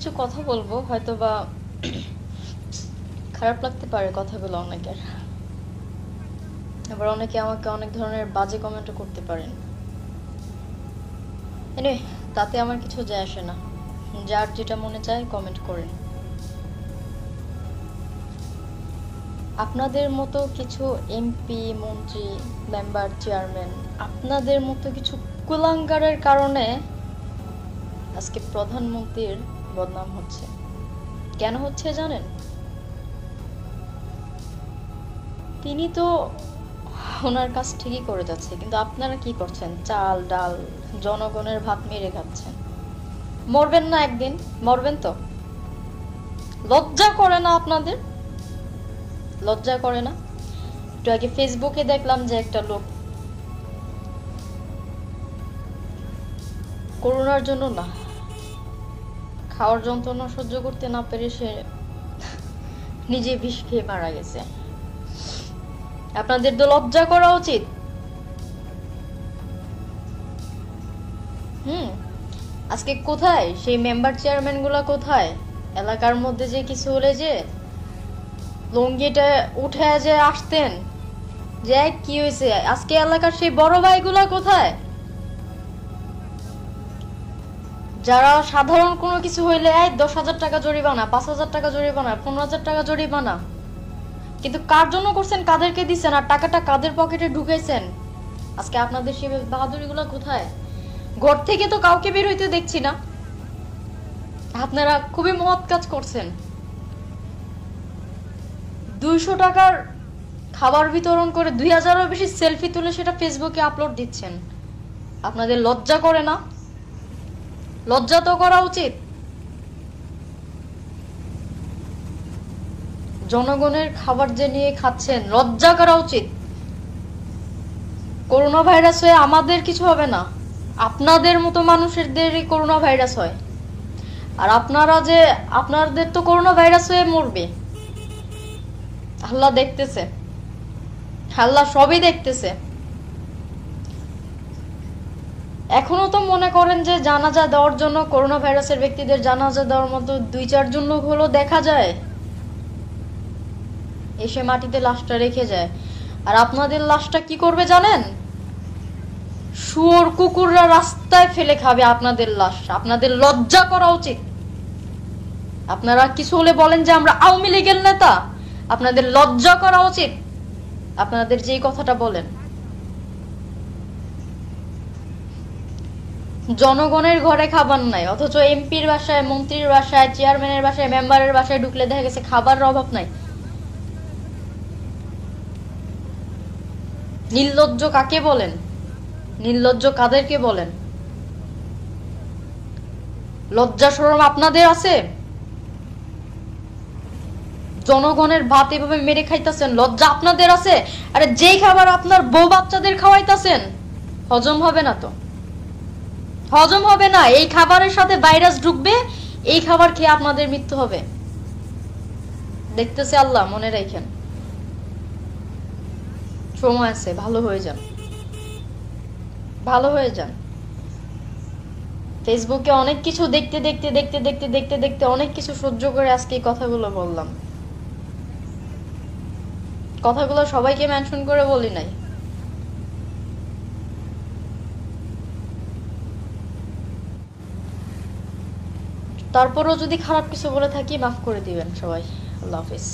কিছু কথা বলব হয়তো বা খারাপ লাগতে পারে কথাগুলো অনেকের। আবার অনেকে আমাকে অনেক ধরনের বাজে কমেন্টও করতে পারেন। এনে তাতে আমার কিছু যায় আসে না। যার যেটা মনে চায় কমেন্ট করেন। আপনাদের মতো কিছু এমপি মন্ত্রী মেম্বার চেয়ারম্যান আপনাদের মতো কিছু কুলাঙ্গারের কারণে আজকে প্রধানমন্ত্রীর বদনাম হচ্ছে। কেন হচ্ছে জানেন? তিনি তো ওনার কাজ ঠিকই করে যাচ্ছে, কিন্তু আপনারা কি করছেন? চাল, ডাল, জনগণের ভাত মেরে খাচ্ছেন। মরবেন না একদিন, মরবেন তো। লজ্জা করে না আপনাদের? লজ্জা করে না? একটু আগে ফেসবুকে দেখলাম যে একটা লোক করোনার জন্য না খাওয়ার যন্ত্রণা সহ্য করতে না পেরে সে নিজে বিষ খেয়ে মারা গেছে। আপনাদের তো লজ্জা করা উচিত। হুম, আজকে কোথায়? সেই মেম্বার চেয়ারম্যানগুলা কোথায়? এলাকার মধ্যে যে কিছু হলে যে লুঙ্গিটা উঠে যে আসতেন। যে কি হয়েছে? আজকে এলাকার সেই বড় ভাইগুলা কোথায়? যারা সাধারণ কোনো কিছু হইলে, এই দশ হাজার টাকা জরিমানা, পাঁচ হাজার টাকা জরিমানা, পনেরো হাজার টাকা জরিমানা। কিন্তু কার জন্য করছেন? কাদেরকে দিচ্ছেন? আর টাকাটা কাদের পকেটে ঢুকেছেন আজকে আপনাদের সে বাহাদুরিগুলো কোথায়? ঘর থেকে তো কাউকে বের হইতে দেখছি না। আপনারা খুবই মহৎ কাজ করছেন। দুইশো টাকার খাবার বিতরণ করে দুই হাজারের বেশি সেলফি তুলে সেটা ফেসবুকে আপলোড দিচ্ছেন। আপনাদের লজ্জা করে না? লজ্জা তো করা উচিত। জনগণের খাবার যে নিয়ে খাচ্ছেন, লজ্জা করা উচিত। করোনা ভাইরাস হয়ে আমাদের কিছু হবে না। আপনাদের মতো মানুষেরদেরই করোনা ভাইরাস হয়। আর আপনারা যে, আপনাদের তো করোনা ভাইরাস হয়ে মরবে। আল্লাহ দেখতেছে। আল্লাহ সবই দেখতেছে। এখনও তো মনে করেন যে জানাজা দেওয়ার জন্য করোনা ভাইরাসের ব্যক্তিদের জানাজা দেওয়ার মতো দুই চারজন লোক হলো দেখা যায়। এসে মাটিতে লাশটা রেখে যায়। আর আপনাদের লাশটা কি করবে জানেন? শুয়োর কুকুররা রাস্তায় ফেলে খাবে আপনাদের লাশ। আপনাদের লজ্জা করা উচিত। আপনারা কিছু হলে বলেন যে আমরা আওয়ামী লীগের নেতা। আপনাদের লজ্জা করা উচিত। আপনাদের যেই কথাটা বলেন। জনগণের ঘরে খাবার নাই, অথচ এমপির বাসায়, মন্ত্রীর বাসায়, চেয়ারম্যানের বাসায়, মেম্বারের বাসায় ঢুকলে দেখা গেছে খাবারের অভাব নাই। নির্লজ্জ কাকে বলেন? নির্লজ্জ কাদেরকে বলেন? লজ্জা সরম আপনাদের আছে? জনগণের ভাত এভাবে মেরে খাইতেছেন, লজ্জা আপনাদের আছে? আরে যেই খাবার আপনার বউ বাচ্চাদের খাওয়াইতেছেন, হজম হবে না তো। হজম হবে না, এই খাবারের সাথে ভাইরাস ঢুকবে, এই খাবার খেয়ে আপনাদের মৃত্যু হবে। দেখতেছে আল্লাহ, মনে রাখেন। সময় আছে, ভালো হয়ে যান। ভালো হয়ে যান। ফেসবুকে অনেক কিছু দেখতে দেখতে দেখতে দেখতে দেখতে দেখতে অনেক কিছু সহ্য করে আজকে এই কথাগুলো বললাম। কথাগুলো সবাইকে মেনশন করে বলি নাই। তারপরেও যদি খারাপ কিছু বলে থাকি মাফ করে দিবেন সবাই। আল্লাহ হাফিজ।